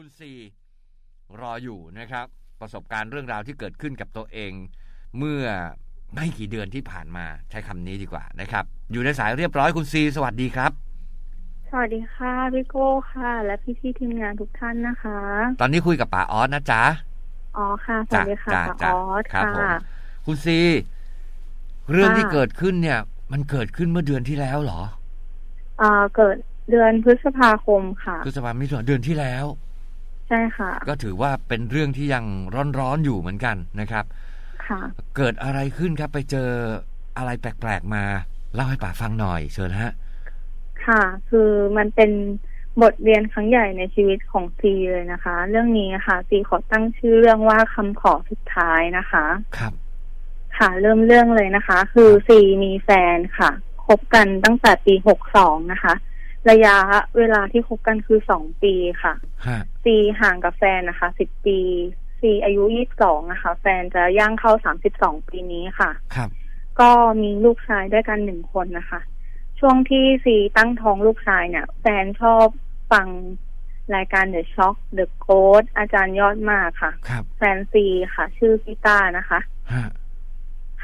คุณซีรออยู่นะครับ ประสบการณ์เรื่องราวที่เกิดขึ้นกับตัวเอง เมื่อไม่กี่เดือนที่ผ่านมาใช้คำนี้ดีกว่านะครับ อยู่ในสายเรียบร้อยคุณซี สวัสดีครับ สวัสดีค่ะพี่โก้ค่ะ และพี่พี่ๆทีมงานทุกท่านนะคะ ตอนนี้คุยกับป๋าออสนะจ๊ะอ๋อค่ะสวัสดีค่ะจ้ะป้าจ้ะออสครับค่ะผมคุณซี เรื่องค่ะที่เกิดขึ้นเนี่ย มันเกิดขึ้นเมื่อเดือนที่แล้วเหรอเอ่อเกิดเดือนพฤษภาคมค่ะพฤษภาคมมิถุนายนเดือนที่แล้ว ใช่ค่ะ ก็ถือว่าเป็นเรื่องที่ยังร้อนๆอยู่เหมือนกันนะครับ ค่ะ เกิดอะไรขึ้นครับไปเจออะไรแปลกๆมา เล่าให้ป๋าฟังหน่อยเชิญฮะ ค่ะ คือมันเป็นบทเรียนครั้งใหญ่ในชีวิตของซีเลยนะคะ เรื่องนี้ค่ะซีขอตั้งชื่อเรื่องว่าคำขอสุดท้ายนะคะ ครับ ค่ะ เริ่มเรื่องเลยนะคะ คือซีมีแฟนค่ะคบกันตั้งแต่ปีหกสองนะคะ ระยะเวลาที่คบกันคือสองปีค่ะฮะซีห่างกับแฟนนะคะสิบปีซีอายุยี่สิบสองนะคะ แฟนจะย่างเข้าสามสิบสองปีนี้ค่ะ ครับ ก็มีลูกชายด้วยกันหนึ่งคนนะคะ ช่วงที่ซีตั้งท้องลูกชายเนี่ย แฟนชอบฟังรายการ The Shock The Ghost อาจารย์ยอดมากค่ะครับแฟนซีค่ะ ชื่อพิต้านะคะฮะ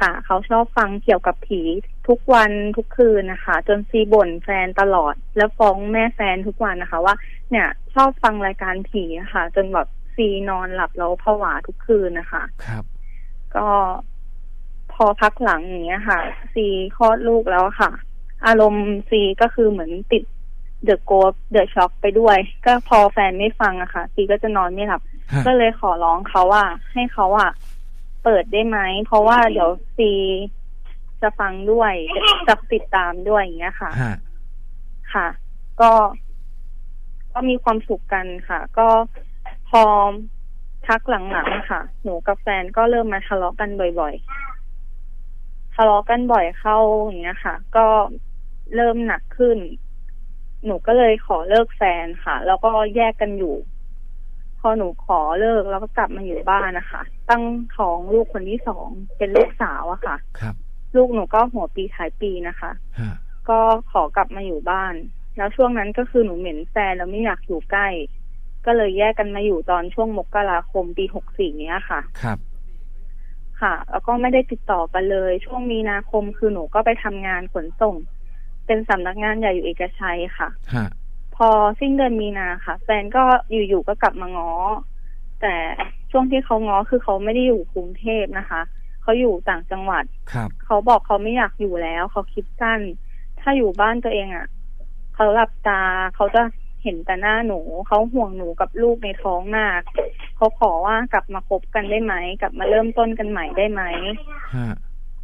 ค่ะ เขาชอบฟังเกี่ยวกับผีทุกวันทุกคืนนะคะ จนซีบ่นแฟนตลอด แล้วฟ้องแม่แฟนทุกวันนะคะ ว่า เนี่ย ชอบฟังรายการผีอะค่ะจนแบบซีนอนหลับแล้วผวาทุกคืนนะคะ ครับ ก็พอพักหลังอย่างเงี้ยค่ะ ซีคลอดลูกแล้วค่ะ อารมณ์ซีก็คือเหมือนติดเดอะโกดเดอะช็อกไปด้วย ก็พอแฟนไม่ฟังอะค่ะซีก็จะนอนไม่หลับฮะก็เลยขอร้องเขาว่า ให้เขาอะ เปิดได้ไหม เพราะว่าเดี๋ยวซีจะฟังด้วยจะจะติดตามด้วยอย่างเงี้ยค่ะ ฮะค่ะ ก็ ก็มีความสุขกันค่ะ ก็พอพักหลังๆอะค่ะ หนูกับแฟนก็เริ่มมาทะเลาะกันบ่อยๆ ทะเลาะกันบ่อยเข้าอย่างเงี้ยค่ะ ก็เริ่มหนักขึ้น หนูก็เลยขอเลิกแฟนค่ะ แล้วก็แยกกันอยู่ พอหนูขอเลิกแล้วก็กลับมาอยู่บ้านนะคะ ตั้งท้องลูกคนที่สองเป็นลูกสาวอะค่ะ ครับ ลูกหนูก็หัวปีท้ายปีนะคะ ฮะก็ขอกลับมาอยู่บ้าน แล้วช่วงนั้นก็คือหนูเหม็นแฟนแล้วไม่อยากอยู่ใกล้ ก็เลยแยกกันมาอยู่ตอนช่วงมกราคมปีหกสี่เนี้ยค่ะ ครับ ค่ะแล้วก็ไม่ได้ติดต่อกันเลย ช่วงมีนาคมคือหนูก็ไปทำงานขนส่ง เป็นสำนักงานใหญ่อยู่เอกชัยค่ะ ฮะ พอสิ้นเดือนมีนาค่ะ แฟนก็อยู่ๆก็กลับมาง้อ แต่ ช่วงที่เขาง้อคือเขาไม่ได้อยู่กรุงเทพนะคะ เขาอยู่ต่างจังหวัดครับเขาบอกเขาไม่อยากอยู่แล้ว เขาคิดสั้น ถ้าอยู่บ้านตัวเองอะ่ะเขาหลับตาเขาจะเห็นแต่หน้าหนู เขาห่วงหนูกับลูกในท้องมาก เขาขอว่ากลับมาคบกันได้ไหม กลับมาเริ่มต้นกันใหม่ได้ไหมฮะ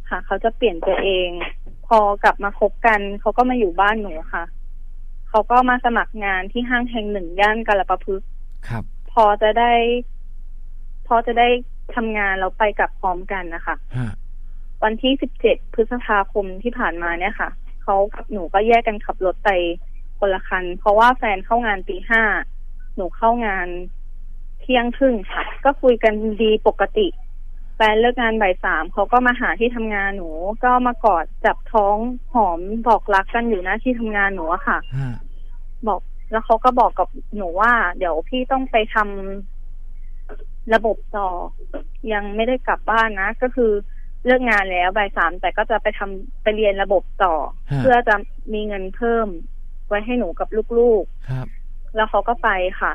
ค่ะ เขาจะเปลี่ยนตัวเอง พอกลับมาคบกัน เขาก็มาอยู่บ้านหนูค่ะ เขาก็มาสมัครงานที่ห้างแห่งหนึ่งย่านกาลปะพฤกษ์ครับ พอจะได้ พอจะได้ทำงานแล้วไปกลับพร้อมกันนะคะฮะวันที่17พฤษภาคมที่ผ่านมาเนี่ยค่ะเขากับหนูก็แยกกันขับรถไปคนละคัน เพราะว่าแฟนเข้างานตีห้าหนูเข้างานเที่ยงครึ่งค่ะ ก็คุยกันดีปกติแฟนเลิกงานบ่ายสามเขาก็มาหาที่ทำงานหนู ก็มากอดจับท้องหอมบอกรักกันอยู่หน้าที่ทำงานหนูอะค่ะฮะบอกแล้วเขาก็บอกกับหนูว่า เดี๋ยวพี่ต้องไปทำ ระบบต่อ ยังไม่ได้กลับบ้านนะ ก็คือเลิกงานแล้วบ่ายสามแต่ก็จะไปทำไปเรียนระบบต่อฮะเพื่อจะมีเงินเพิ่ม ไว้ให้หนูกับลูกครับๆแล้วเขาก็ไปค่ะ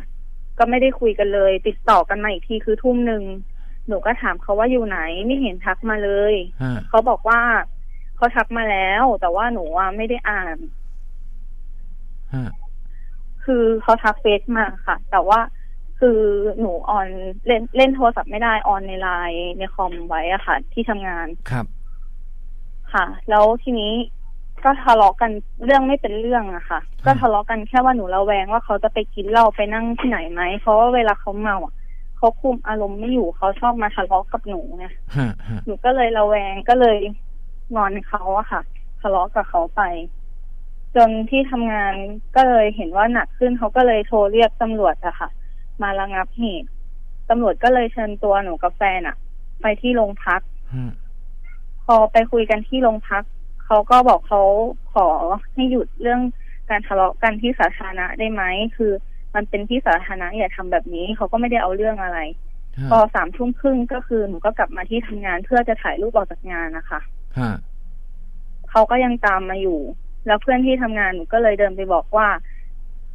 ก็ไม่ได้คุยกันเลย ติดต่อกันมาอีกทีคือทุ่มหนึ่งหนูก็ถามเขาว่าอยู่ไหนไม่เห็นทักมาเลยฮะเขาบอกว่าเขาทักมาแล้ว แต่ว่าหนูอะไม่ได้อ่านฮะคือเขาทักเฟซมาค่ะ แต่ว่า คือหนูออนเล่นเล่นโทรศัพท์ไม่ได้ออนในไลน์ในคอมไว้อะค่ะ ที่ทำงานครับ ค่ะ แล้วทีนี้ก็ทะเลาะกันเรื่องไม่เป็นเรื่องอะค่ะ ก็ทะเลาะกันแค่ว่าหนูระแวงว่าเขาจะไปกินเหล้าไปนั่งที่ไหนไหมเพราะว่าเวลาเขาเมาอะเขาคุมอารมณ์ไม่อยู่เขาชอบมาทะเลาะกับหนูไงฮะฮะหนูก็เลยระแวงก็เลยงอนเขาอะค่ะ ทะเลาะกับเขาไป จนที่ทำงานก็เลยเห็นว่าหนักขึ้นเขาก็เลยโทรเรียกตำรวจอะค่ะ มาระงับเหตุตำรวจก็เลยเชิญตัวหนูกับแฟนอะไปที่โรงพักฮะพอไปคุยกันที่โรงพักเขาก็บอกเขาขอให้หยุดเรื่องการทะเลาะกันที่สาธารณะได้ไหมคือ มันเป็นที่สาธารณะอย่าทำแบบนี้เขาก็ไม่ได้เอาเรื่องอะไรฮะพอสามทุ่มครึ่งก็คือหนูก็กลับมาที่ทำงานเพื่อจะถ่ายรูปออกจากงานนะคะฮะเขาก็ยังตามมาอยู่ แล้วเพื่อนที่ทำงานหนูก็เลยเดินไปบอกว่า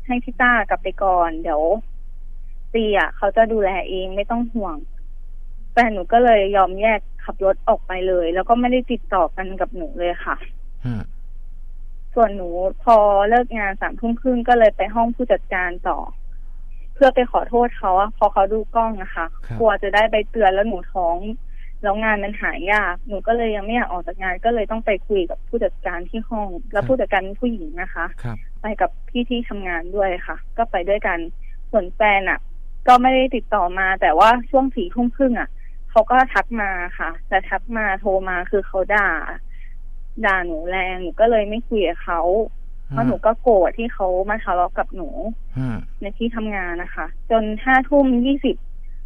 ให้พี่ต้ากลับไปก่อน เดี๋ยว ตีอะเขาจะดูแลเองไม่ต้องห่วงแฟนหนูก็เลยยอมแยกขับรถออกไปเลย แล้วก็ไม่ได้ติดต่อกันกับหนูเลยค่ะฮะส่วนหนูพอเลิกงานสามทุ่มครึ่งก็เลยไปห้องผู้จัดการต่อ เพื่อไปขอโทษเขาอะพอเขาดูกล้องนะคะกลัวจะได้ใบเตือนแล้วหนูท้องแล้วงานมันหายาก หนูก็เลยยังไม่อยากออกจากงาน ก็เลยต้องไปคุยกับผู้จัดการที่ห้อง แล้วผู้จัดการเป็นผู้หญิงนะคะครับไปกับพี่ที่ทำงานด้วยค่ะ ก็ไปด้วยกัน ส่วนแฟนอะ ก็ไม่ได้ติดต่อมา แต่ว่าช่วงสี่ทุ่มครึ่งอะเขาก็ทักมาค่ะแต่ทักมาโทรมาคือเขาด่า ด่าหนูแรงหนูก็เลยไม่คุยกับเขาเพราะหนูก็โกรธที่เขามาทะเลาะกับหนูฮะในที่ทำงานนะคะ จนห้าทุ่มยี่สิบ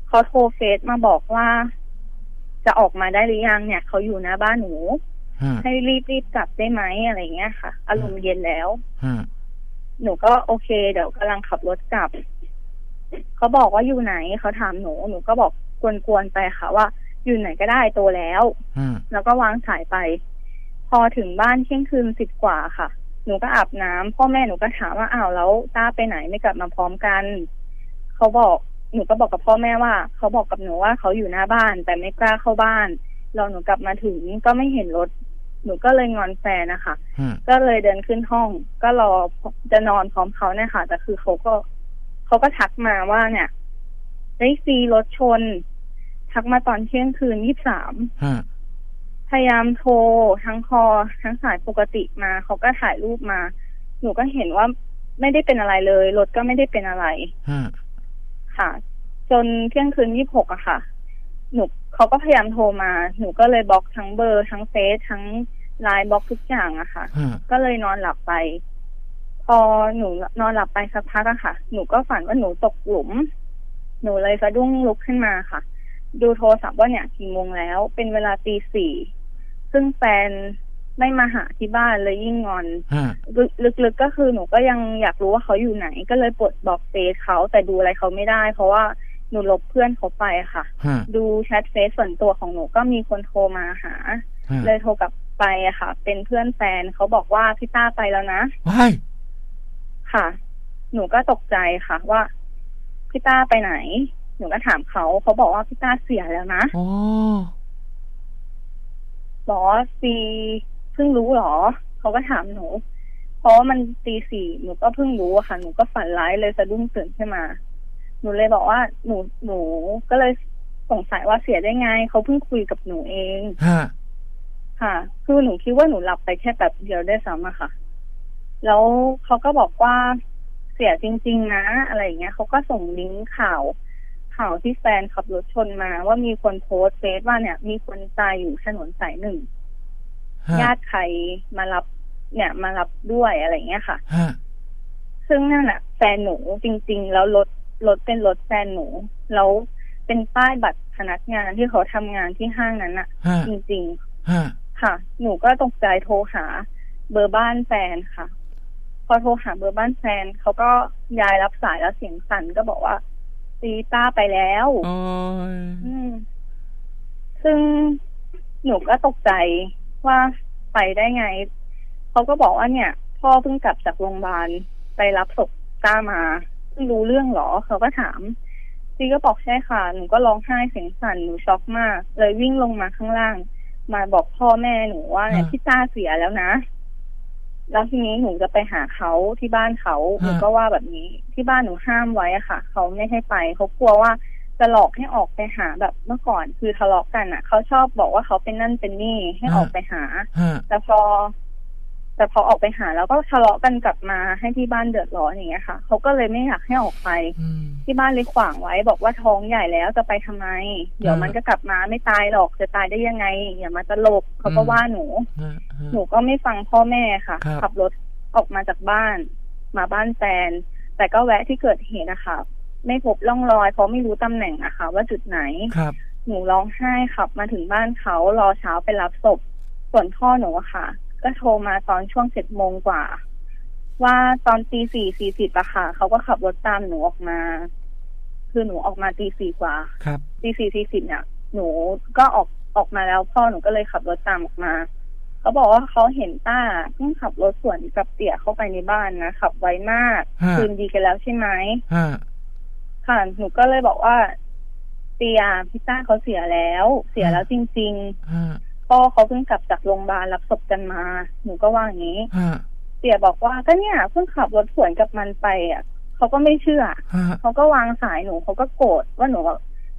เขาโทรเฟซมาบอกว่า จะออกมาได้หรือยังเนี่ยเขาอยู่หน้าบ้านหนูฮะให้รีบรีบกลับได้ไหมอะไรเงี้ยค่ะ อารมณ์เย็นแล้วฮะหนูก็โอเค เดี๋ยวกำลังขับรถกลับ เขาบอกว่าอยู่ไหนเขาถามหนูหนูก็บอกกวนๆไปค่ะว่า อยู่ไหนก็ได้โตแล้วฮะแล้วก็วางสายไป พอถึงบ้านเที่ยงคืนสิบกว่าค่ะ หนูก็อาบน้ำพ่อแม่หนูก็ถามว่าอ้าวแล้วต้าไปไหนไม่กลับมาพร้อมกันเขาบอกหนูก็บอกกับพ่อแม่ว่า เขาบอกกับหนูว่าเขาอยู่หน้าบ้าน แต่ไม่กล้าเข้าบ้านรอหนูกลับมาถึงก็ไม่เห็นรถ หนูก็เลยงอนแฟนนะคะฮะก็เลยเดินขึ้นห้อง ก็รอจะนอนพร้อมเขาเนี่ยค่ะ แต่คือเขาก็ เขาก็ทักมาว่าเนี่ยได้ซีรถชน ทักมาตอนเที่ยงคืนยี่สามฮะพยายามโทรทั้งคอทั้งสายปกติมา เขาก็ถ่ายรูปมา หนูก็เห็นว่าไม่ได้เป็นอะไรเลย รถก็ไม่ได้เป็นอะไรฮะค่ะ จนเที่ยงคืนยี่หกอะค่ะ หนูเขาก็พยายามโทรมา หนูก็เลยบล็อกทั้งเบอร์ ทั้งเฟซทั้งไลน์บล็อกทุกอย่างอะค่ะฮะก็เลยนอนหลับไป พอหนูนอนหลับไปสักพักอะค่ะ หนูก็ฝันว่าหนูตกหลุม หนูเลยสะดุ้งลุกขึ้นมาค่ะ ดูโทรศัพท์ว่าเนี่ยกี่โมงแล้ว เป็นเวลาตีสี่ซึ่งแฟนไม่มาหาที่บ้านเลยยิ่งงอนฮะลึกๆก็คือหนูก็ยังอยากรู้ว่าเขาอยู่ไหน ก็เลยปลดบล็อกเฟซเขาแต่ดูอะไรเขาไม่ได้ เพราะว่าหนูลบเพื่อนเขาไปค่ะฮะดูแชทเฟซส่วนตัวของหนูก็มีคนโทรมาหาฮะเลยโทรกลับไปอะค่ะ เป็นเพื่อนแฟนเขาบอกว่าพี่ต้าไปแล้วนะว้าย ค่ะ หนูก็ตกใจค่ะ ว่าพี่ต้าไปไหน หนูก็ถามเขาเขาบอกว่าพี่ต้าเสียแล้วนะโอ้บอกว่าซีเพิ่งรู้เหรอ เขาก็ถามหนู เพราะว่ามันตีสี่หนูก็เพิ่งรู้อะค่ะ หนูก็ฝันร้ายเลยสะดุ้งตื่นขึ้นมา หนูเลยบอกว่าหนูหนูก็เลยสงสัยว่าเสียได้ไงเขาเพิ่งคุยกับหนูเองฮะค่ะ คือหนูคิดว่าหนูหลับไปแค่แบบเดียวได้ซ้ำอะค่ะ แล้วเขาก็บอกว่าเสียจริง ๆ นะอะไรอย่างเงี้ยเขาก็ส่งลิงก์ข่าว ข่าวที่แฟนขับรถชนมา ว่ามีคนโพสต์เฟซว่าเนี่ย มีคนตายอยู่ถนนสายหนึ่งฮะญาติใครมารับ เนี่ยมารับด้วยอะไรอย่างเงี้ยค่ะฮะซึ่งนั่นแหะแฟนหนูจริง ๆ แล้วรถรถเป็นรถแฟนหนู แล้วเป็นป้ายบัตรพนักงานที่เขาทำงานที่ห้างนั้นอะฮะจริงๆฮะค่ะ หนูก็ตกใจโทรหา เบอร์บ้านแฟนค่ะ พอโทรหาเบอร์บ้านแฟนเขาก็ยายรับสายแล้วเสียงสั่นก็บอกว่าตีต้าไปแล้วโอ้ยอืมซึ่งหนูก็ตกใจว่าไปได้ไง เขาก็บอกว่าเนี่ย พ่อเพิ่งกลับจากโรงพยาบาลไปรับศพต้ามาเพิ่งรู้เรื่องเหรอ เขาก็ถามซีก็บอกใช่ค่ะ หนูก็ร้องไห้เสียงสั่น หนูช็อกมาก เลยวิ่งลงมาข้างล่าง มาบอกพ่อแม่หนูว่าเนี่ยพี่ต้าเสียแล้วนะ แล้วทีนี้หนูจะไปหาเขาที่บ้านเขาหนูก็ว่าแบบนี้ที่บ้านหนูห้ามไว้อะค่ะเขาไม่ให้ไปเขากลัวว่าจะหลอกให้ออกไปหาแบบเมื่อก่อนคือทะเลาะกันอะเขาชอบบอกว่าเขาเป็นนั่นเป็นนี่ให้ออกไปหาฮะแต่พอ แต่พอออกไปหาแล้วก็ทะเลาะกันกลับมาให้ที่บ้านเดือดร้อนอย่างเงี้ยค่ะเขาก็เลยไม่อยากให้ออกไปอืมที่บ้านเลยขวางไว้ บอกว่าท้องใหญ่แล้วจะไปทำไม เดี๋ยวมันก็กลับมาไม่ตายหรอกจะตายได้ยังไงอย่ามาตลกเขาก็ว่าหนูฮะฮะหนูก็ไม่ฟังพ่อแม่ค่ะครับขับรถออกมาจากบ้าน มาบ้านแฟน แต่ก็แวะที่เกิดเหตุนะคะไม่พบร่องรอยเพราะไม่รู้ตำแหน่งอะค่ะว่าจุดไหนครับหนูร้องไห้ขับมาถึงบ้านเขารอเช้าไปรับศพส่วนพ่อหนูอะค่ะ ก็โทรมาตอนช่วงเจ็ดโมงกว่า ว่าตอนตีสี่สี่สิบอะค่ะเขาก็ขับรถตามหนูออกมา คือหนูออกมาตีสี่กว่าครับตีสี่สี่สิบเนี่ยหนูก็ออกออกมาแล้วพ่อหนูก็เลยขับรถตามออกมาเขาบอกว่าเขาเห็นต้าเพิ่งขับรถสวนกับเตี่ยเข้าไปในบ้านนะขับไวมากฮะคืนดีกันแล้วใช่ไหมฮะค่ะหนูก็เลยบอกว่า เตียพี่ต้าเขาเสียแล้ว เสียแล้วจริงฮะๆ พ่อเขาเพิ่งกลับจากโรงพยาบาลรับศพกันมา หนูก็ว่าอย่างนี้ฮะเตียบอกว่าก็เนี่ยเพิ่งขับรถสวนกับมันไปอะเขาก็ไม่เชื่อฮะเขาก็วางสายหนูเขาก็โกรธว่าหนู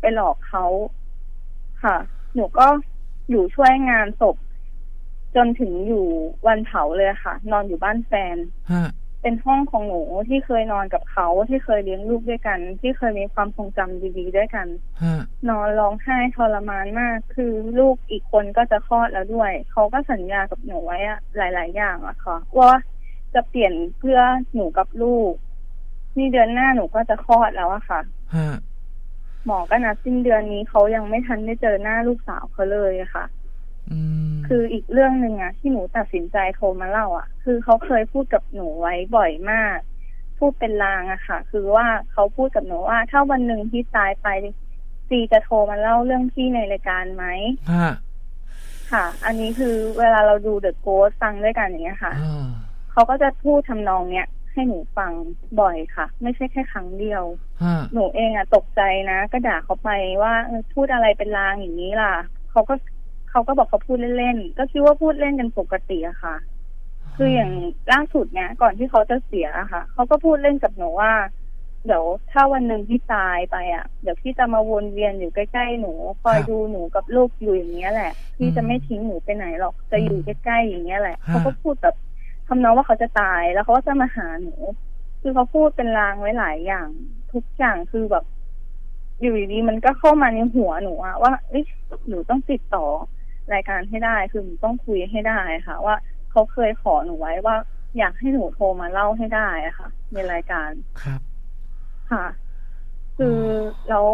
ไปหลอกเขาค่ะ หนูก็อยู่ช่วยงานศพจนถึงอยู่วันเผาเลยค่ะ นอนอยู่บ้านแฟนฮะ เป็นห้องของหนูที่เคยนอนกับเขาที่เคยเลี้ยงลูกด้วยกัน ที่เคยมีความทรงจำดีๆด้วยกันฮะนอนร้องไห้ทรมานมาก คือลูกอีกคนก็จะคลอดแล้วด้วย เขาก็สัญญากับหนูไว้อะหลาย ๆ อย่างอะค่ะว่าจะเปลี่ยนเพื่อหนูกับลูก นี่เดือนหน้าหนูก็จะคลอดแล้วอะค่ะฮะหมอก็นัดสิ้นเดือนนี้เขายังไม่ทันได้เจอหน้าลูกสาวเขาเลยอะค่ะอืม คืออีกเรื่องหนึ่งอะที่หนูตัดสินใจโทรมาเล่าอะคือเขาเคยพูดกับหนูไว้บ่อยมาก พูดเป็นลางอะค่ะ คือว่าเขาพูดกับหนูว่า ถ้าวันหนึ่งพี่ตายไปซีจะโทรมาเล่าเรื่องพี่ในรายการไหมฮะค่ะ อันนี้คือเวลาเราดูเดอะโกสฟังด้วยกันอย่างเงี้ยค่ะอ่าเขาก็จะพูดทำนองเนี้ยให้หนูฟังบ่อยค่ะ ไม่ใช่แค่ครั้งเดียวฮะหนูเองอะตกใจนะ ก็ด่าเขาไปว่าเออพูดอะไรเป็นลางอย่างนี้ล่ะเขาก็ เขาก็บอกเขาพูดเล่นๆ ก็คิดว่าพูดเล่นกันปกติอะค่ะ คืออย่างล่าสุดเนี่ยก่อนที่เขาจะเสียอะค่ะ เขาก็พูดเล่นกับหนูว่า เดี๋ยวถ้าวันหนึ่งพี่ตายไปอะเดี๋ยวพี่จะมาวนเวียนอยู่ใกล้ๆหนู คอยดูหนูกับลูกอยู่อย่างเงี้ยแหละ พี่จะไม่ทิ้งหนูไปไหนหรอกจะอยู่ใกล้ๆอย่างเงี้ยแหละเขาก็พูดแบบทำนองว่าเขาจะตายแล้วเขาก็จะมาหาหนู คือเขาพูดเป็นลางไว้หลายอย่าง ทุกอย่างคือแบบอยู่ดีๆมันก็เข้ามาในหัวหนูอะว่าเอ้ยหนูต้องติดต่อ รายการให้ได้คือหนูต้องคุยให้ได้ค่ะ ว่าเขาเคยขอหนูไว้ว่า อยากให้หนูโทรมาเล่าให้ได้อะค่ะ ในรายการครับ ค่ะ คือแล้ว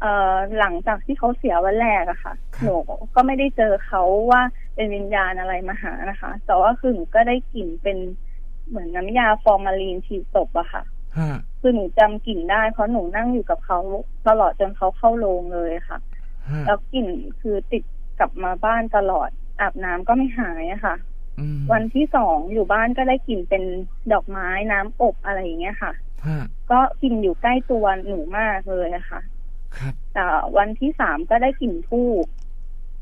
เอ่อหลังจากที่เขาเสียวันแรกอะค่ะครับหนูก็ไม่ได้เจอเขาว่าเป็นวิญญาณอะไรมาหานะคะ แต่ว่าคือหนูก็ได้กลิ่นเป็นเหมือนน้ำยาฟอร์มาลีนฉีดศพอะค่ะฮะคือหนูจำกลิ่นได้เพราะหนูนั่งอยู่กับเขาตลอดจนเขาเข้าโรงเลยค่ะฮะ แล้วกลิ่นคือติดกลับมาบ้านตลอด อาบน้ำก็ไม่หายอะค่ะอืมวันที่สองอยู่บ้านก็ได้กลิ่นเป็นดอกไม้น้ำอบอะไรอย่างเงี้ยค่ะฮะก็กลิ่นอยู่ใกล้ตัวหนูมากเลยอะค่ะครับแต่วันที่สามก็ได้กลิ่นทูบ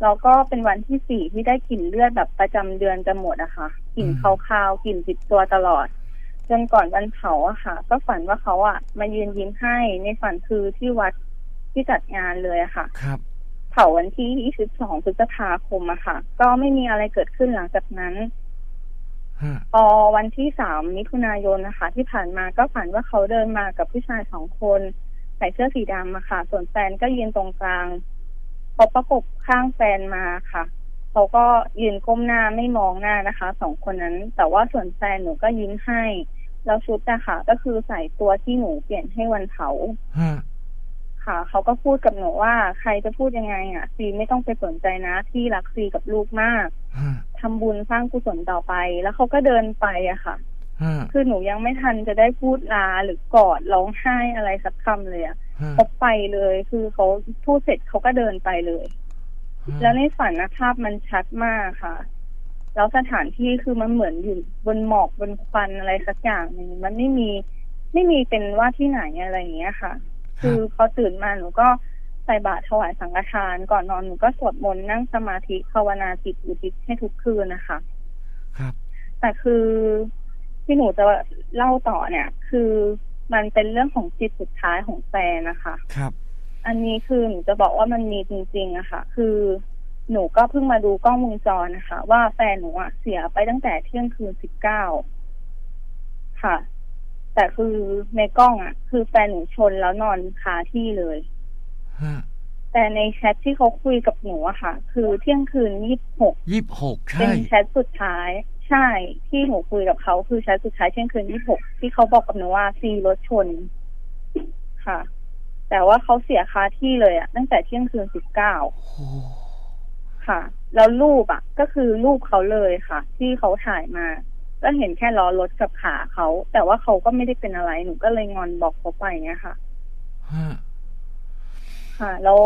แล้วก็เป็นวันที่สี่ที่ได้กลิ่นเลือดแบบประจำเดือนจะหมดอะค่ะกลิ่นคาวๆกลิ่นติดตัวตลอดจนก่อนวันเผาอะค่ะ ก็ฝันว่าเขาอะมายืนยิ้มให้ในฝันคือที่วัดที่จัดงานเลยอะค่ะ ครับ เผาวันที่ 22 พฤษภาคมอะค่ะ ก็ไม่มีอะไรเกิดขึ้นหลังจากนั้นฮะพอวันที่สามมิถุนายนนะคะ ที่ผ่านมาก็ฝันว่าเขาเดินมากับผู้ชายสองคนใส่เสื้อสีดำอะค่ะ ส่วนแฟนก็ยืนตรงกลางเขาประกบข้างแฟนมาค่ะเขาก็ยืนก้มหน้าไม่มองหน้านะคะสองคนนั้น แต่ว่าส่วนแฟนหนูก็ยิ้มให้ แล้วชุดอะค่ะก็คือใส่ตัวที่หนูเปลี่ยนให้วันเผาฮะ ค่ะ เขาก็พูดกับหนูว่า ใครจะพูดยังไง อะ ซีไม่ต้องไปสนใจนะที่รักซีกับลูกมากฮะทำบุญสร้างกุศลต่อไป แล้วเขาก็เดินไปอะค่ะฮะคือหนูยังไม่ทันจะได้พูดลาหรือกอดร้องไห้อะไรสักคำเลยอะฮะเขาไปเลย คือเขาพูดเสร็จเขาก็เดินไปเลย แล้วในฝันนะภาพมันชัดมากค่ะ แล้วสถานที่คือมันเหมือนอยู่บนหมอกบนควันอะไรสักอย่างหนึ่งมันไม่มีไม่มีเป็นว่าที่ไหนอะไรอย่างเงี้ยค่ะ คือพอตื่นมาหนูก็ใส่บาตรถวายสังฆทาน ก่อนนอนหนูก็สวดมนต์นั่งสมาธิภาวนาจิตอุทิศให้ทุกคืนนะคะ ครับ แต่คือที่หนูจะเล่าต่อเนี่ย คือมันเป็นเรื่องของจิตสุดท้ายของแฟนนะคะ ครับ อันนี้คือหนูจะบอกว่ามันมีจริงๆอะค่ะ คือหนูก็เพิ่งมาดูกล้องวงจรนะคะ ว่าแฟนหนูอะเสียไปตั้งแต่เที่ยงคืนสิบเก้าค่ะ แต่คือในกล้องอะคือแฟนหนูชนแล้วนอนคาที่เลยฮะแต่ในแชทที่เขาคุยกับหนูอะค่ะ คือเที่ยงคืนยี่สิบหกยี่สิบหกเป็ใช่นแชทสุดท้ายใช่ที่หนูคุยกับเขาคือแชทสุดท้ายเที่ยงคืนยี่หกที่เขาบอกกับหนูว่าซีรถชนค่ะ แต่ว่าเขาเสียคาที่เลยอะตั้งแต่เที่ยงคืนสิบเก้าโอ้ค่ะ แล้วรูปอะก็คือรูปเขาเลยค่ะ ที่เขาถ่ายมา ก็เห็นแค่ล้อรถกับขาเขา แต่ว่าเขาก็ไม่ได้เป็นอะไรหนูก็เลยงอนบอกเขาไปเงี้ยค่ะฮะค่ะแล้ว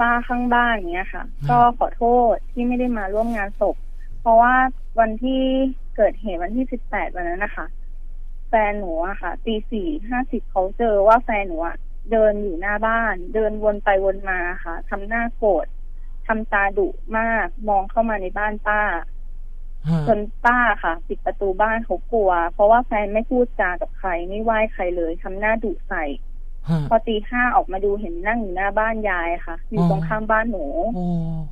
ป้าข้างบ้านเนี้ยค่ะอืมก็ขอโทษที่ไม่ได้มาร่วมงานศพ เพราะว่าวันที่เกิดเหตุวันที่สิบแปดวันนั้นนะคะ แฟนหนูอะค่ะตีสี่ห้าสิบเขาเจอว่าแฟนหนูอะเดินอยู่หน้าบ้าน เดินวนไปวนมาค่ะทำหน้าโกรธทำตาดุมาก มองเข้ามาในบ้านป้าฮะ จนป้าค่ะปิดประตูบ้านเขากลัว เพราะว่าแฟนไม่พูดจากับใครไม่ไหว้ใครเลยทำหน้าดุใส่ฮะพอตีห้าออกมาดูเห็นนั่งอยู่หน้าบ้านยายค่ะ อยู่อ๋อตรงข้ามบ้านหนูโอ้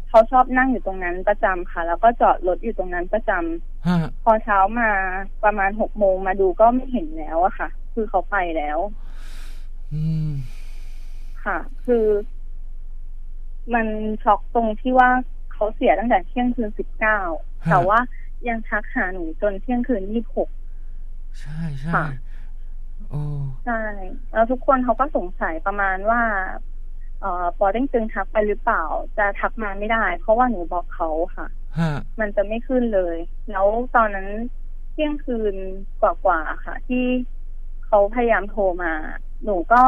เขาชอบนั่งอยู่ตรงนั้นประจำค่ะ แล้วก็จอดรถอยู่ตรงนั้นประจำฮะพอเช้ามาประมาณหกโมงมาดูก็ไม่เห็นแล้วอะค่ะ คือเขาไปแล้วอืมค่ะ คือ มันช็อกตรงที่ว่าเขาเสียตั้งแต่เที่ยงคืนสิบเก้าฮะ แต่ว่ายังทักหาหนูจนเที่ยงคืนยี่สิบหกใช่ใช่ค่ะโอ้ใช่แล้วทุกคนเขาก็สงสัยประมาณว่าเอ่อปอเต้งตึงทักไปหรือเปล่า จะทักมาไม่ได้ เพราะว่าหนูบอกเขาค่ะฮะมันจะไม่ขึ้นเลย แล้วตอนนั้นเที่ยงคืนกว่าๆค่ะ ที่เขาพยายามโทรมา หนูก็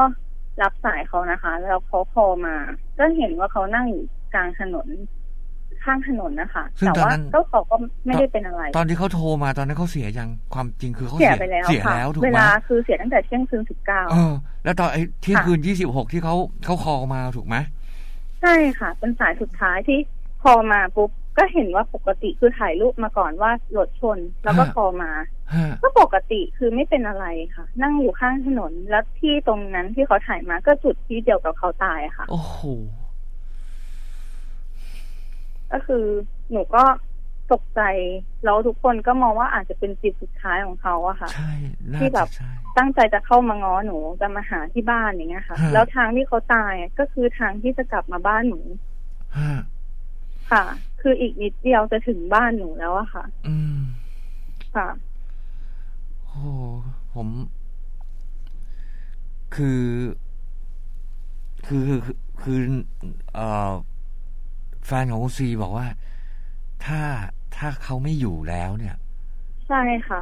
รับสายเขานะคะ แล้วเขาโทรมา ก็เห็นว่าเขานั่งอยู่กลางถนน ข้างถนนนะคะซึ่งแต่ตอนว่านั้นก็เขาก็ไม่ได้เป็นอะไร ตอนที่เขาโทรมาตอนนั้นเขาเสียยังความจริงคือเขาเสียไปแล้วเสียค่ะแล้วถูกเวไหมลาคือเสียตั้งแต่เที่ยงคืนสิบเก้าเออแล้วตอนไอ้เที่ยงค่ะคืนยี่สิบหกที่เขาเขาคอมาถูกไหมใช่ค่ะ เป็นสายสุดท้ายที่พอมาปุ๊บก็เห็นว่าปกติคือถ่ายรูปมาก่อนว่ารถชนแล้วก็ฮะพอมาฮะก็ปกติคือไม่เป็นอะไรค่ะ นั่งอยู่ข้างถนนแล้วที่ตรงนั้นที่เขาถ่ายมาก็จุดที่เดียวกับเขาตายค่ะ โอ้โห ก็คือหนูก็ตกใจแล้วทุกคนก็มองว่าอาจจะเป็นจิตสุดท้ายของเขาอะค่ะใช่น่าที่แบจะบใช่ตั้งใจจะเข้ามาง้อหนูจะมาหาที่บ้านอย่างเงี้ยค่ะฮะแล้วทางที่เขาตายอะก็คือทางที่จะกลับมาบ้านหนูฮะค่ะ คืออีกนิดเดียวจะถึงบ้านหนูแล้วอะค่ะ อืมค่ะโอ้โหผม คือ คือคือคือเอ่อ แฟนของคุณซีบอกว่า ถ้าถ้าเขาไม่อยู่แล้วเนี่ย ใช่ค่ะ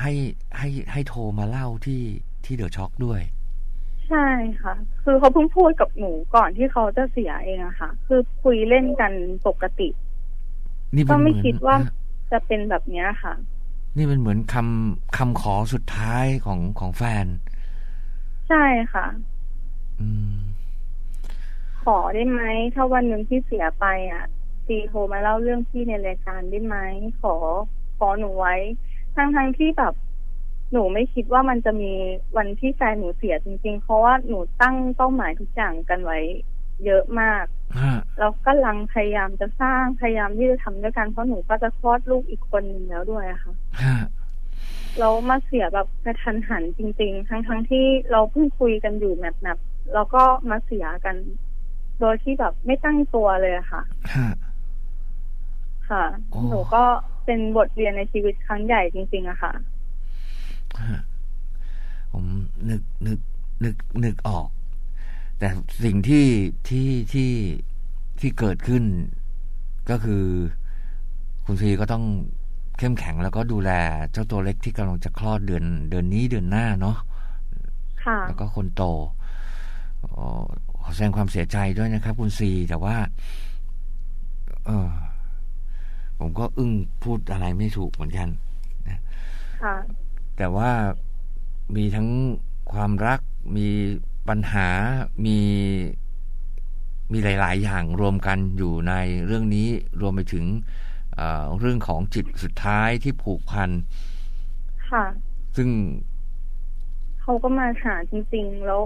ให้ให้ให้โทรมาเล่าที่ที่เดอะช็อคด้วย ใช่ค่ะ คือเขาเพิ่งพูดกับหนูก่อนที่เขาจะเสียเองอะค่ะ คือคุยเล่นกันปกตินี่เป็นก็ไม่เหมือนคิดว่าฮะจะเป็นแบบเนี้ยค่ะ นี่เป็นเหมือนคำคำขอสุดท้ายของของแฟน ใช่ค่ะ อืม ขอได้ไหมถ้าวันหนึ่งที่เสียไปอะซีโทรมาเล่าเรื่องพี่ในรายการได้ไหมขอขอหนูไว้ทั้งทั้งๆที่แบบหนูไม่คิดว่ามันจะมีวันที่แฟนหนูเสียจริง ๆ เพราะว่าหนูตั้งเป้าหมายทุกอย่างกันไว้ เยอะมากฮะแล้วก็ลังพยายามจะสร้างพยายามที่จะทำด้วยกันเพราะหนูก็จะคลอดลูกอีกคนหนึ่งแล้วด้วยอะค่ะฮะแล้วมาเสียแบบกระทันหันจริง ๆ ทั้งทั้งๆที่เราเพิ่งคุยกันอยู่แบบแบบๆแล้วก็มาเสียกัน โดยที่แบบไม่ตั้งตัวเลยอะค่ะฮะค่ะโอ้หนูก็เป็นบทเรียนในชีวิตครั้งใหญ่จริง ๆอะค่ะฮะผมนึกนึกนึกนึกออก แต่สิ่งที่ที่ที่ที่เกิดขึ้นก็คือ คุณซีก็ต้องเข้มแข็งแล้วก็ดูแลเจ้าตัวเล็กที่กำลังจะคลอดเดือน เดือนนี้เดือนหน้าเนาะค่ะแล้วก็คนโตเอ่อขอ แสดงความเสียใจด้วยนะครับ คุณซีแต่ว่า เออผมก็อึ้งพูดอะไรไม่ถูกเหมือนกันค่ะแต่ว่ามีทั้งความรักมีปัญหามีมีหลาย ๆ อย่างรวมกันอยู่ในเรื่องนี้รวมไปถึงเอ่อเรื่องของจิตสุดท้ายที่ผูกพันค่ะ ซึ่ง เขาก็มาหาจริง ๆ แล้ว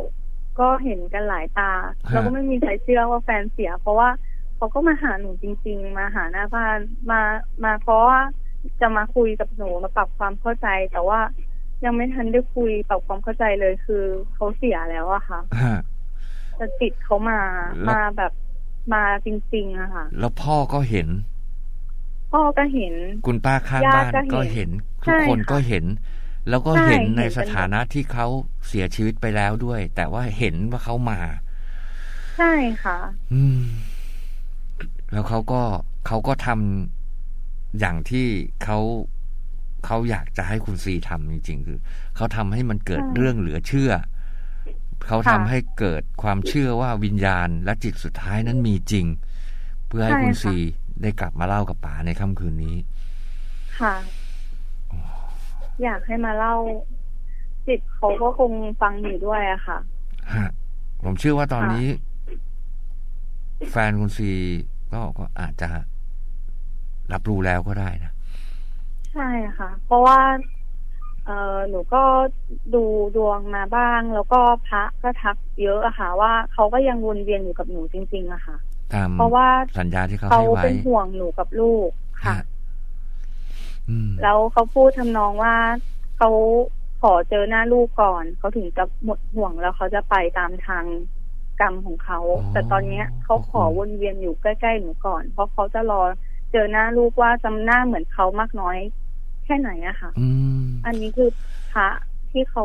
ก็เห็นกันหลายตาฮะแล้วก็ไม่มีใครเชื่อว่าแฟนเสีย เพราะว่าเขาก็มาหาหนูจริง ๆ มาหาหน้าบ้านมามาเพราะว่าจะมาคุยกับหนูมาปรับความเข้าใจ แต่ว่ายังไม่ทันได้คุยปรับความเข้าใจเลยคือเขาเสียแล้วอะค่ะฮะจะติดเขามาแล้วมาแบบมาจริง ๆอะค่ะ แล้วพ่อก็เห็น พ่อก็เห็น คุณป้าข้างญาบ้าตินก็ก็เห็เห็นนใช่ทุกคนค่ะก็เห็น แล้วก็ใช่เห็นในเห็นเป็นสถานะที่เขาเสียชีวิตไปแล้วด้วย แต่ว่าเห็นว่าเขามา ใช่ค่ะ อืม แล้วเขาก็เขาก็ทำอย่างที่เขาเขาอยากจะให้คุณซีทำจริง ๆ คือเขาทำให้มันเกิดใช่เรื่องเหลือเชื่อเขาทำค่ะให้เกิดความเชื่อว่าวิญญาณและจิตสุดท้ายนั้นมีจริง เพื่อให้ใช่คุณค่ะซีได้กลับมาเล่ากับป๋าในค่ำคืนนี้ ค่ะ อยากให้มาเล่า จิตเขาก็คงฟังอยู่ด้วยอะค่ะฮะผมเชื่อว่าตอนค่ะนี้ แฟนคุณซีก็ก็อาจจะรับรู้แล้วก็ได้นะ ใช่ค่ะ เพราะว่า เออหนูก็ดูดวงมาบ้าง แล้วก็พระก็ทักเยอะอะค่ะ ว่าเขาก็ยังวนเวียนอยู่กับหนูจริง ๆอะค่ะตามเพราะว่าสัญญาที่เขาเขาให้ไว้เป็นห่วงหนูกับลูกค่ะฮะอืม แล้วเขาพูดทำนองว่าเขาขอเจอหน้าลูกก่อน เขาถึงจะหมดห่วงแล้วเขาจะไปตามทางกรรมของเขา แต่ตอนเนี้ยเขาขอวนเวียนอยู่ใกล้ๆหนูก่อน เพราะเขาจะรอเจอหน้าลูกว่าจำหน้าเหมือนเขามากน้อย แค่ไหนอะค่ะอืมอันนี้คือพระที่เขา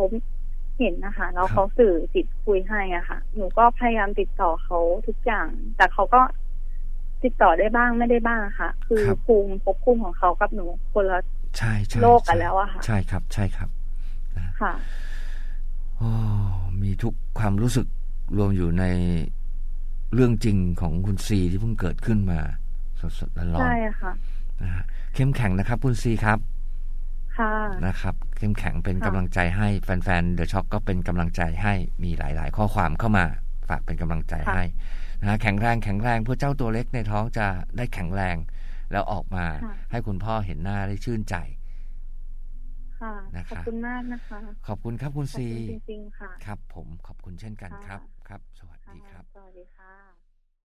เห็นนะคะแล้วครับเขาสื่อจิตคุยให้อะค่ะ หนูก็พยายามติดต่อเขาทุกอย่าง แต่เขาก็ ติดต่อได้บ้างไม่ได้บ้างค่ะ คือภูมิภพภูมิของเขากับหนูคนละใช่ใช่โลกกันใช่แล้วอะค่ะ ใช่ครับ ใช่ครับค่ะโอ้มีทุกความรู้สึกรวมอยู่ในเรื่องจริงของคุณซีที่เพิ่งเกิดขึ้นมาสดๆร้อนใช่ค่ะๆนะฮะเข้มแข็งนะครับ คุณซีครับ ค่ะนะครับ เข้มแข็งเป็นค่ะกำลังใจให้แฟนๆเดอะช็อคก็เป็นกำลังใจให้มีหลาย ๆ ข้อความเข้ามา ฝากเป็นกำลังใจให้ นะฮะแข็งแรงแข็งแรงเพื่อเจ้าตัวเล็กในท้องจะได้แข็งแรง แล้วออกมาค่ะให้คุณพ่อเห็นหน้าได้ชื่นใจค่ะนะคะขอบคุณมากนะคะ ขอบคุณครับคุณขอบซีคุณจริงๆค่ะ ครับ ผมขอบคุณเช่นกันครับค่ะครับ สวัสดีครับสวัสดีค่ะ